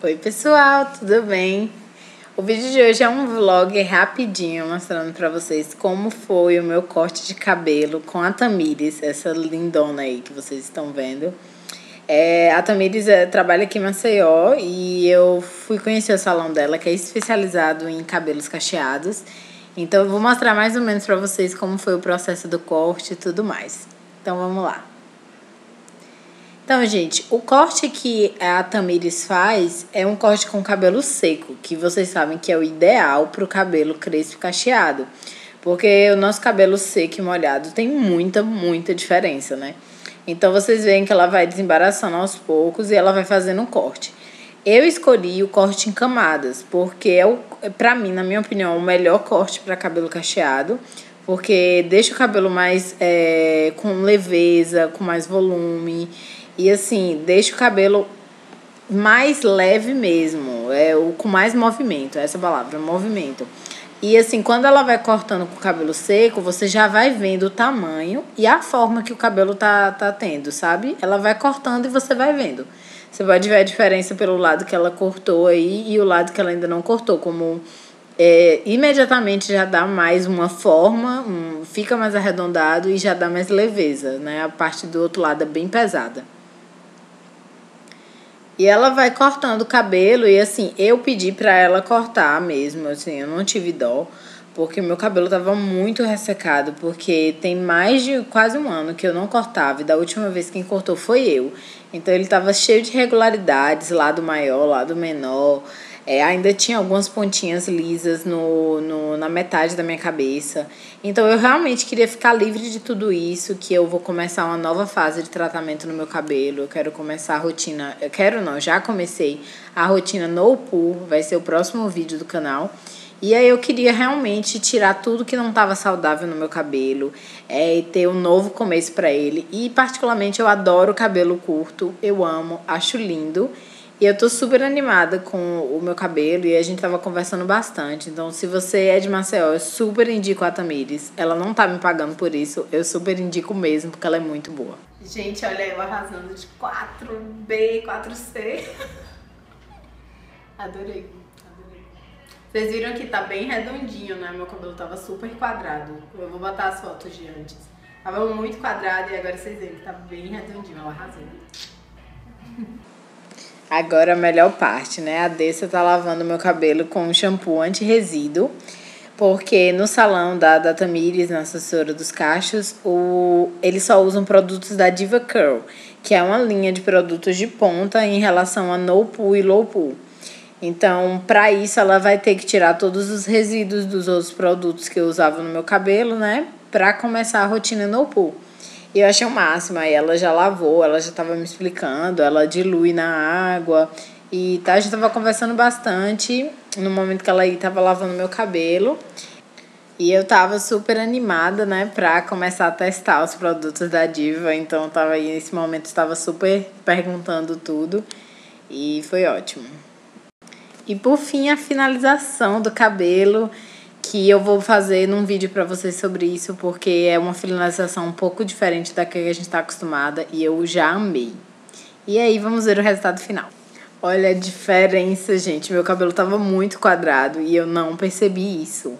Oi pessoal, tudo bem? O vídeo de hoje é um vlog rapidinho mostrando pra vocês como foi o meu corte de cabelo com a Tamires, essa lindona aí que vocês estão vendo. É, a Tamires é, trabalha aqui em Maceió e eu fui conhecer o salão dela que é especializado em cabelos cacheados. Então eu vou mostrar mais ou menos pra vocês como foi o processo do corte e tudo mais. Então vamos lá. Então, gente, o corte que a Tamires faz é um corte com cabelo seco, que vocês sabem que é o ideal para o cabelo crespo cacheado. Porque o nosso cabelo seco e molhado tem muita, muita diferença, né? Então, vocês veem que ela vai desembaraçando aos poucos e ela vai fazendo um corte. Eu escolhi o corte em camadas, porque é, o, pra mim, na minha opinião, o melhor corte para cabelo cacheado porque deixa o cabelo mais é, com leveza, com mais volume e assim, deixa o cabelo mais leve mesmo, é o com mais movimento, essa palavra, movimento. E assim, quando ela vai cortando com o cabelo seco, você já vai vendo o tamanho e a forma que o cabelo tá, tá tendo, sabe? Ela vai cortando e você vai vendo. Você pode ver a diferença pelo lado que ela cortou aí e o lado que ela ainda não cortou, como é, imediatamente já dá mais uma forma, um, fica mais arredondado e já dá mais leveza, né? A parte do outro lado é bem pesada. E ela vai cortando o cabelo e assim, eu pedi para ela cortar mesmo, assim, eu não tive dó, porque meu cabelo tava muito ressecado, porque tem mais de quase um ano que eu não cortava e da última vez quem cortou foi eu. Então ele tava cheio de irregularidades, lado maior, lado menor. É, ainda tinha algumas pontinhas lisas no, no, na metade da minha cabeça. Então eu realmente queria ficar livre de tudo isso, que eu vou começar uma nova fase de tratamento no meu cabelo. Eu quero começar a rotina. Eu quero não, já comecei a rotina no pool, vai ser o próximo vídeo do canal. E aí eu queria realmente tirar tudo que não estava saudável no meu cabelo é, e ter um novo começo para ele. E particularmente eu adoro cabelo curto, eu amo, acho lindo. E eu tô super animada com o meu cabelo e a gente tava conversando bastante. Então, se você é de Maceió, eu super indico a Tamires. Ela não tá me pagando por isso, eu super indico mesmo, porque ela é muito boa. Gente, olha eu arrasando de 4B, 4C. Adorei. Adorei. Vocês viram que tá bem redondinho, né? Meu cabelo tava super quadrado. Eu vou botar as fotos de antes. Tava muito quadrado e agora vocês veem que tá bem redondinho. Ela arrasou. Agora a melhor parte, né? A Dessa tá lavando meu cabelo com um shampoo anti-resíduo. Porque no salão da, da Tamires, na assessora dos cachos, o, eles só usam produtos da Diva Curl, que é uma linha de produtos de ponta em relação a no poo e low poo. Então, para isso, ela vai ter que tirar todos os resíduos dos outros produtos que eu usava no meu cabelo, né? Para começar a rotina no poo. E eu achei o máximo. Aí ela já lavou, ela já estava me explicando, ela dilui na água. E tá, a gente tava conversando bastante no momento que ela estava lavando meu cabelo. E eu tava super animada, né, pra começar a testar os produtos da Diva. Então tava aí nesse momento, estava super perguntando tudo. E foi ótimo. E por fim, a finalização do cabelo que eu vou fazer num vídeo para vocês sobre isso, porque é uma finalização um pouco diferente da que a gente está acostumada e eu já amei. E aí vamos ver o resultado final. Olha a diferença, gente. Meu cabelo tava muito quadrado e eu não percebi isso.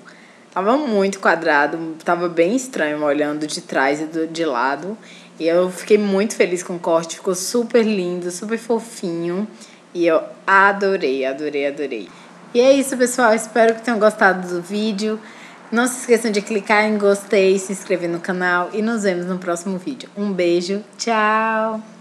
Tava muito quadrado, tava bem estranho olhando de trás e de lado. E eu fiquei muito feliz com o corte, ficou super lindo, super fofinho. E eu adorei, adorei, adorei. E é isso, pessoal. Espero que tenham gostado do vídeo. Não se esqueçam de clicar em gostei, se inscrever no canal e nos vemos no próximo vídeo. Um beijo, tchau!